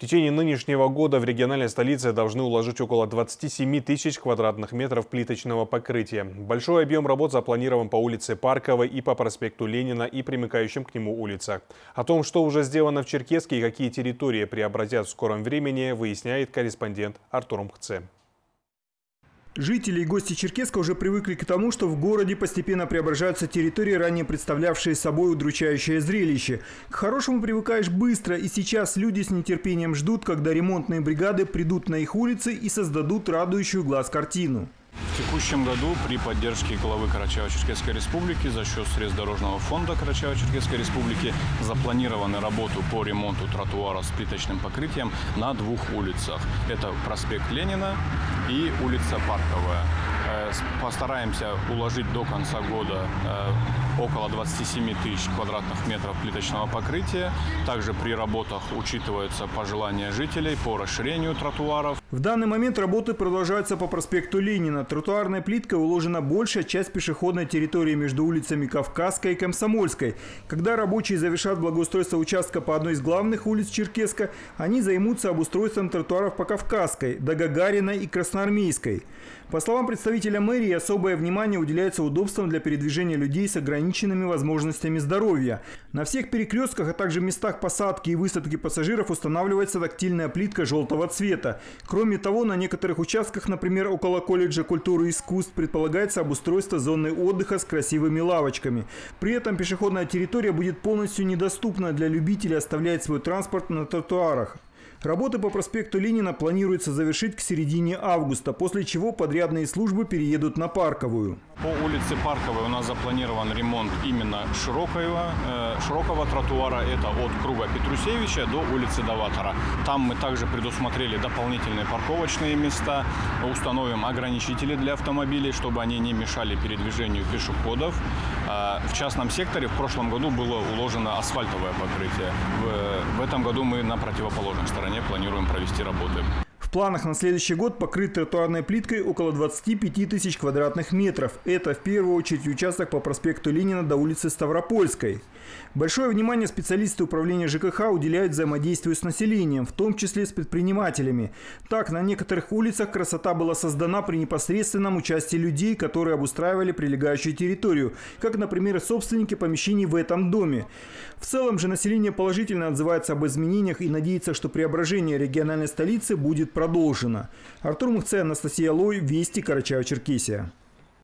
В течение нынешнего года в региональной столице должны уложить около 27 тысяч квадратных метров плиточного покрытия. Большой объем работ запланирован по улице Парковой и по проспекту Ленина и примыкающим к нему улицах. О том, что уже сделано в Черкеске и какие территории преобразят в скором времени, выясняет корреспондент Артур Мхце. Жители и гости Черкеска уже привыкли к тому, что в городе постепенно преображаются территории, ранее представлявшие собой удручающее зрелище. К хорошему привыкаешь быстро, и сейчас люди с нетерпением ждут, когда ремонтные бригады придут на их улицы и создадут радующую глаз картину. В текущем году при поддержке главы Карачаево-Черкесской Республики за счет средств Дорожного фонда Карачаево-Черкесской Республики запланированы работу по ремонту тротуара с плиточным покрытием на двух улицах. Это проспект Ленина и улица Парковая. Э, постараемся уложить до конца года э, около 27 тысяч квадратных метров плиточного покрытия. Также при работах учитываются пожелания жителей по расширению тротуаров. В данный момент работы продолжаются по проспекту Ленина. Тротуарной плиткой уложена большая часть пешеходной территории между улицами Кавказской и Комсомольской. Когда рабочие завершат благоустройство участка по одной из главных улиц Черкеска, они займутся обустройством тротуаров по Кавказской, до Гагарина и Красноармейской. По словам представителя мэрии, особое внимание уделяется удобствам для передвижения людей с ограниченными возможностями здоровья. На всех перекрестках, а также местах посадки и высадки пассажиров устанавливается тактильная плитка желтого цвета. Кроме того, на некоторых участках, например, около колледжа культуры и искусств, предполагается обустройство зоны отдыха с красивыми лавочками. При этом пешеходная территория будет полностью недоступна для любителей оставлять свой транспорт на тротуарах. Работы по проспекту Ленина планируется завершить к середине августа, после чего подрядные службы переедут на Парковую. По улице Парковой у нас запланирован ремонт именно широкого, э, широкого тротуара. Это от круга Петрусевича до улицы Даватора. Там мы также предусмотрели дополнительные парковочные места, установим ограничители для автомобилей, чтобы они не мешали передвижению пешеходов. Э, в частном секторе в прошлом году было уложено асфальтовое покрытие. В, этом году мы на противоположной стороне планируем провести работы. В планах на следующий год покрыть тротуарной плиткой около 25 тысяч квадратных метров. Это в первую очередь участок по проспекту Ленина до улицы Ставропольской. Большое внимание специалисты управления ЖКХ уделяют взаимодействию с населением, в том числе с предпринимателями. Так, на некоторых улицах красота была создана при непосредственном участии людей, которые обустраивали прилегающую территорию, как, например, собственники помещений в этом доме. В целом же население положительно отзывается об изменениях и надеется, что преображение региональной столицы будет продолжено. Артур Мухце, Анастасия Лой, Вести, Карачаево-Черкесия.